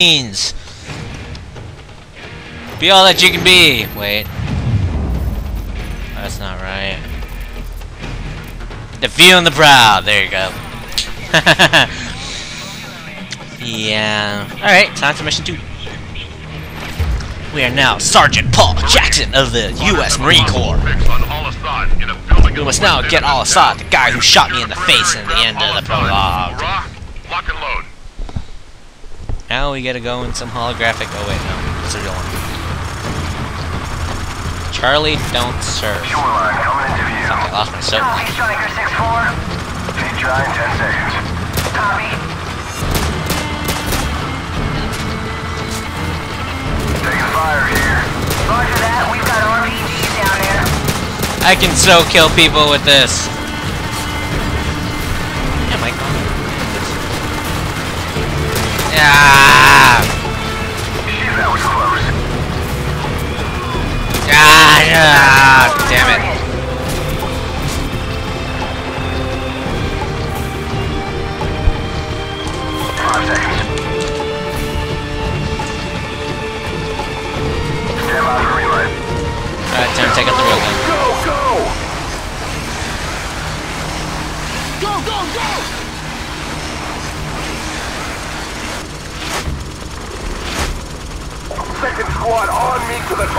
means. Be all that you can be. Wait. That's not right. The view and the proud. There you go. yeah. Alright, time for mission two. We are now Sergeant Paul Jackson of the U.S. Marine Corps. We must now get Al Assad, the guy who shot me in the face in the end of the prologue. Lock and load. Now we gotta go in some holographic. Oh wait, no, it's a real one. Charlie, don't surf. Shoreline coming into view. I lost my soap. Copy, Striker 6-4. Feet dry in 10 seconds. Copy. Taking fire here. Roger that. We've got RPGs down there. I can so kill people with this. Yeah. Shit,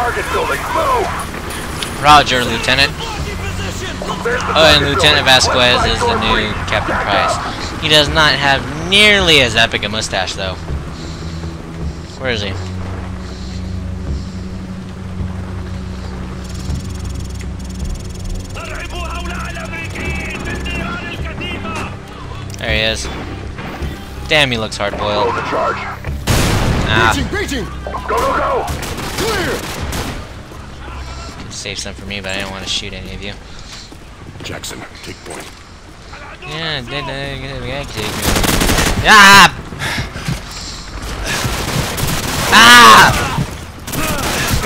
target building. Move! Roger, Lieutenant. Oh, and Lieutenant Vasquez is the new Captain Price. He does not have nearly as epic a mustache, though. Where is he? There he is. Damn, he looks hard-boiled. Ah. Breaching, breaching! Go, go, go! Clear! Save some for me, but I didn't want to shoot any of you. Jackson, take point. Yeah, did uh, Ah! Ah!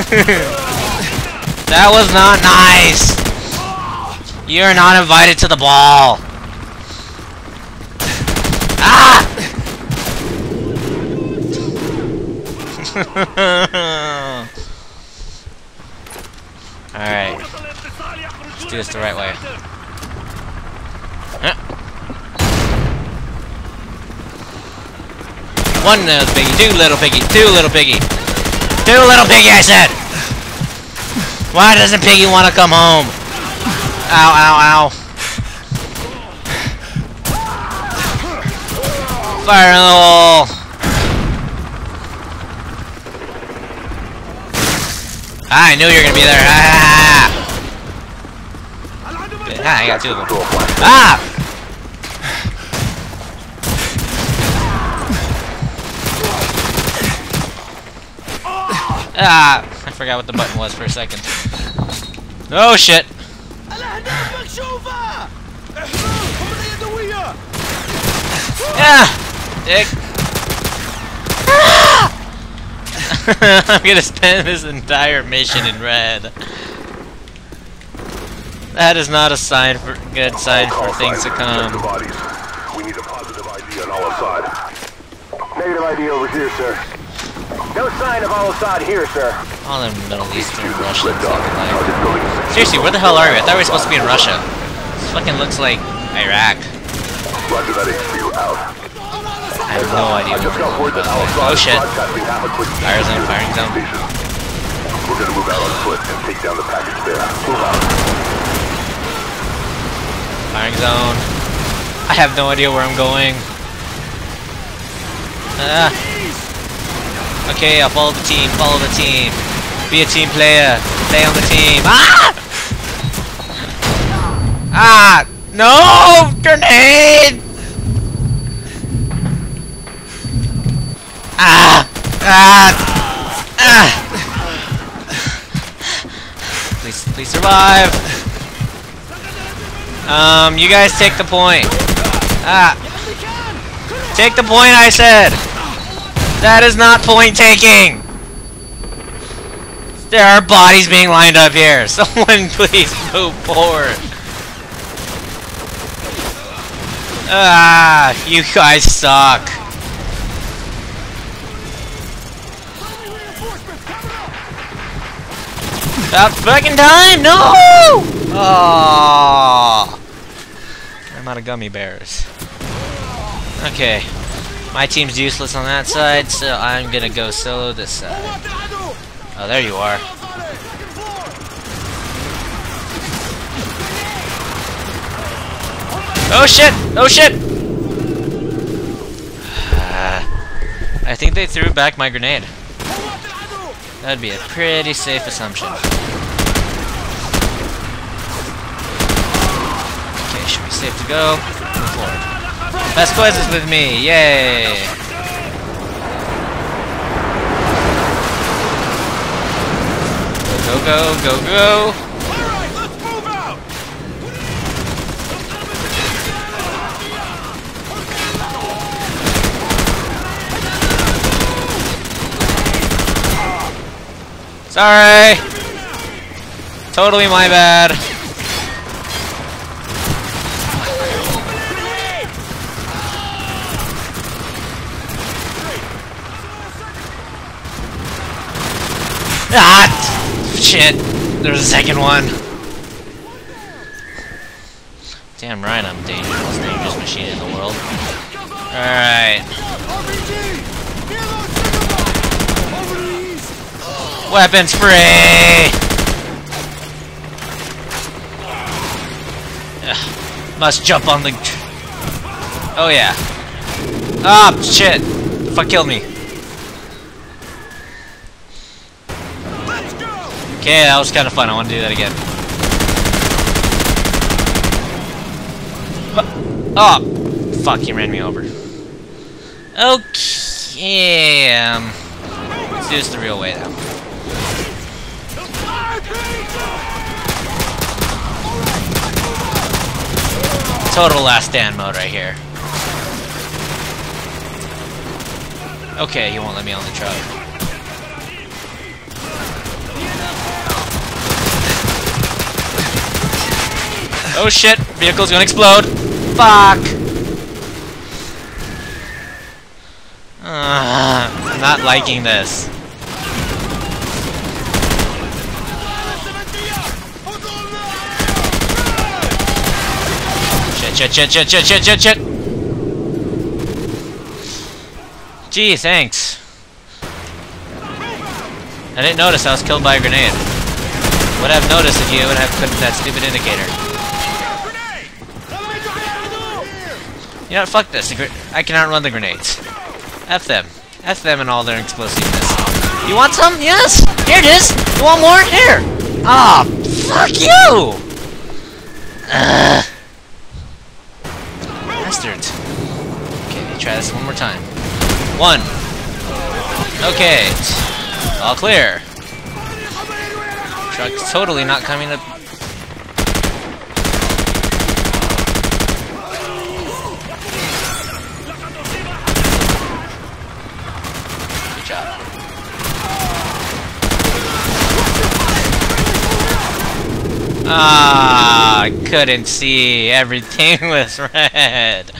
that was not nice. You're not invited to the ball. Ah! Alright, let's do this the right way. Huh. One little piggy, two little piggy, two little piggy. Two little piggy, I said! Why doesn't Piggy want to come home? Ow, ow, ow. Fire in the! I knew you were gonna be there. Ah! Ah, I got two of them. Ah! Ah! I forgot what the button was for a second. Oh shit! Yeah! Dick! I'm gonna spend this entire mission in red. That is not a sign for good sign for things to signs, check the come. We need a positive ID on Al-Assad. Negative ID over here, sir. No sign of Al-Assad here, sir. All the Middle Eastern Russians Lift like. Target building is Seriously, where the hell are we? I thought we were supposed to be in Russia. This fucking looks like Iraq. Roger that HQ out. I have no idea what we're got doing. word that by the way. Al-Assad Oh shit. broadcasting half a quick Fire zone, firing zone. We're gonna move out on foot and take down the package there. Move out. Firing zone. I have no idea where I'm going. Ah. Okay, I'll follow the team, follow the team. Be a team player. Stay on the team. Ah! Ah! No! Grenade! Ah! Ah! Ah! Please, please survive. Um, you guys take the point. Ah. Take the point, I said. That is not point taking. There are bodies being lined up here. Someone please move forward. Ah, you guys suck. About fucking time! No! Oh! I'm out of gummy bears. Okay. My team's useless on that side, so I'm gonna go solo this side. Oh, there you are. Oh shit! Oh shit! Uh, I think they threw back my grenade. That'd be a pretty safe assumption. Safe to go. Forward. Vasquez is with me, yay! Go, go, go, go! Alright, let's move out! Sorry! Totally my bad. Ah! Shit! There's a second one. Damn right I'm dangerous, most dangerous machine in the world. Alright. Weapons free! Ugh, must jump on the... Oh yeah. Ah, shit! The Fuck killed me. Let's go! Okay, that was kind of fun. I want to do that again. Oh! Fuck, he ran me over. Okay, um... Let's do this the real way though. Total last stand mode right here. Okay, he won't let me on the truck. Oh shit, vehicle's gonna explode. Fuck. Ah, I'm not liking this. Shit, shit, shit, shit, shit, shit, shit, shit. Gee, thanks. I didn't notice I was killed by a grenade. Would have noticed if you would have put that stupid indicator. You know? Fuck this. I can outrun the grenades. F them. F them and all their explosiveness. You want some? Yes! Here it is! You want more? Here! Ah, fuck you! Ugh. Bastards. Okay, let me try this one more time. One. Okay. All clear. Truck's totally not coming up. Good job. Ah, I couldn't see. Everything was red.